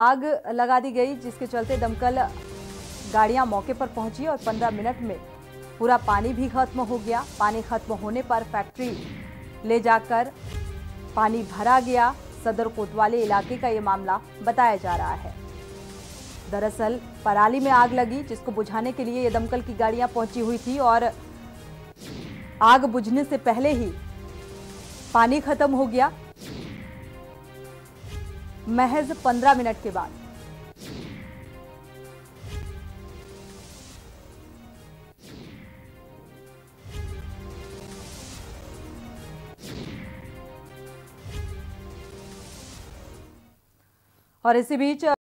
आग लगा दी गई, जिसके चलते दमकल गाड़ियाँ मौके पर पहुँची और 15 मिनट में पूरा पानी भी खत्म हो गया। पानी खत्म होने पर फैक्ट्री ले जाकर पानी भरा गया। सदर कोतवाली इलाके का ये मामला बताया जा रहा है। दरअसल पराली में आग लगी, जिसको बुझाने के लिए ये दमकल की गाड़ियाँ पहुँची हुई थी और आग बुझने से पहले ही पानी खत्म हो गया। महज 15 मिनट के बाद। और इसी बीच